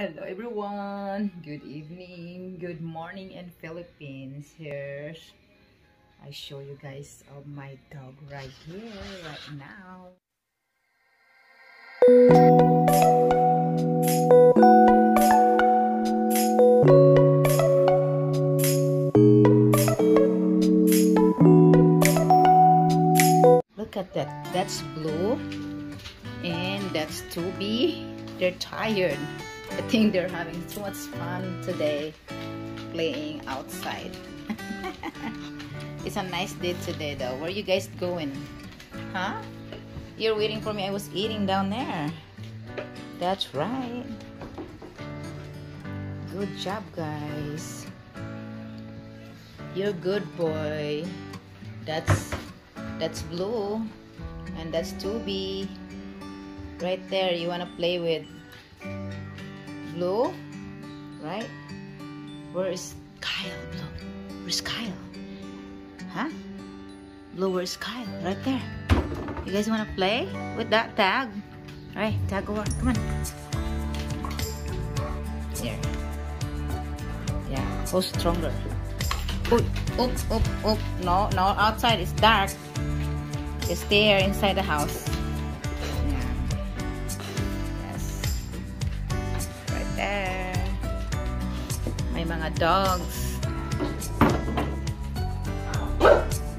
Hello everyone. Good evening. Good morning in Philippines. Here I show you guys of my dog right here right now. Look at that. That's Blu and that's Toby. They're tired. I think they're having so much fun today playing outside. it's a nice day today though. Where are you guys going? Huh? You're waiting for me. I was eating down there. That's right. Good job, guys. You're a good boy. That's that's Blu and that's Toby. Right there, you wanna play with Blu, right? Where is Kyle? Blu, where's Kyle? Huh? Blu, where's Kyle? Right there. You guys wanna play with that tag? All right, tag over. Come on. Here. Yeah, go stronger. Oop, oop, oop, oop. No, no, outside it's dark. You stay here inside the house. May mga dogs.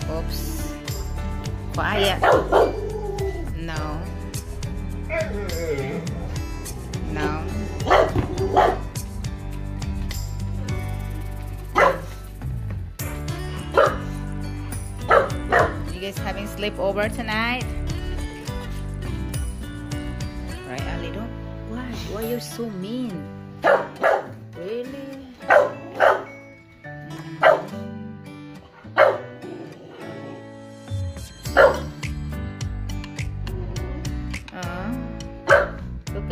Oops. Quiet. No. No. You guys having sleepover tonight? Right, Alido? Why? Why you so mean?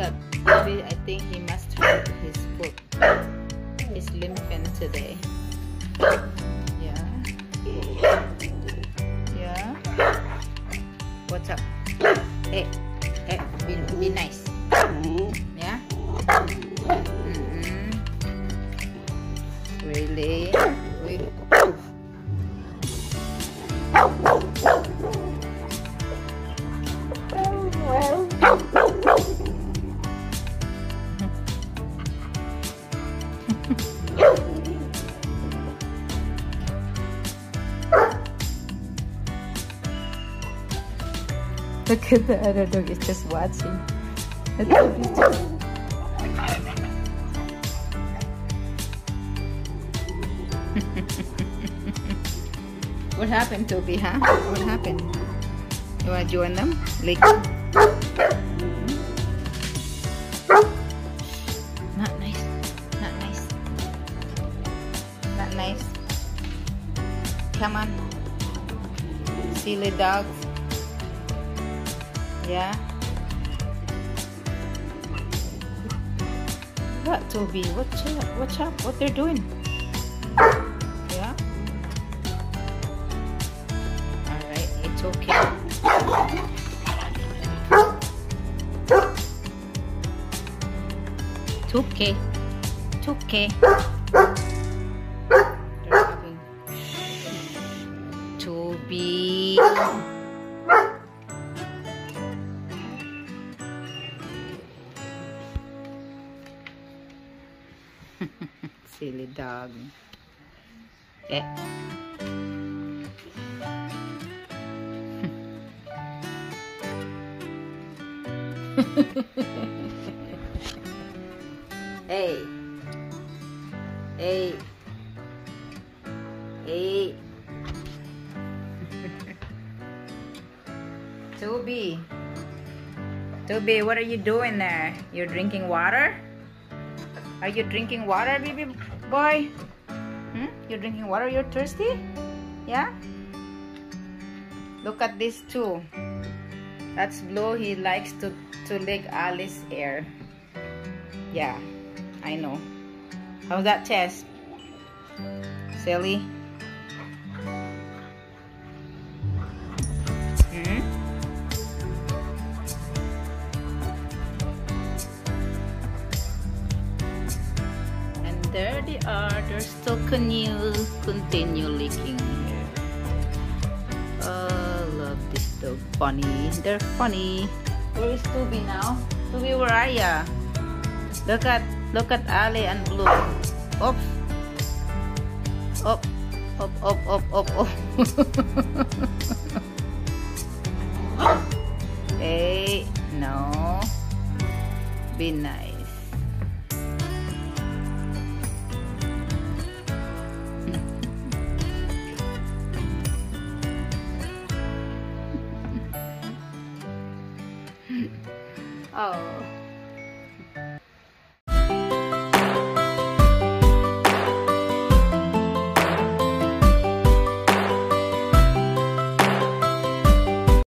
I think he must hurt his foot. He's limping today. Yeah. Yeah. What's up? Hey, hey, be, be nice. Look at the other dog, it's just watching. What happened, Toby, huh? What happened? You wanna join them? Like... Come on. Silly dogs. Yeah. What, Toby? What's up? What's up? What they're doing? Yeah. All right. It's okay. It's okay. It's okay. Silly dog. Eh. Hey. Hey. Hey. Toby. Toby, what are you doing there? You're drinking water? Are you drinking water, baby boy? Hmm? You're drinking water? You're thirsty? Yeah? Look at this too. That's Blu. He likes to, to lick Alice hair. Yeah, I know. How's that chest? Silly? There they are. They're still continue, continue licking here. Oh, love this dog. Funny. They're funny. Where is Toby now? Toby, where are ya? Look at, look at Ali and Blu. Up. Up. Up, up, up, up, up. hey, no. Be nice. Oh.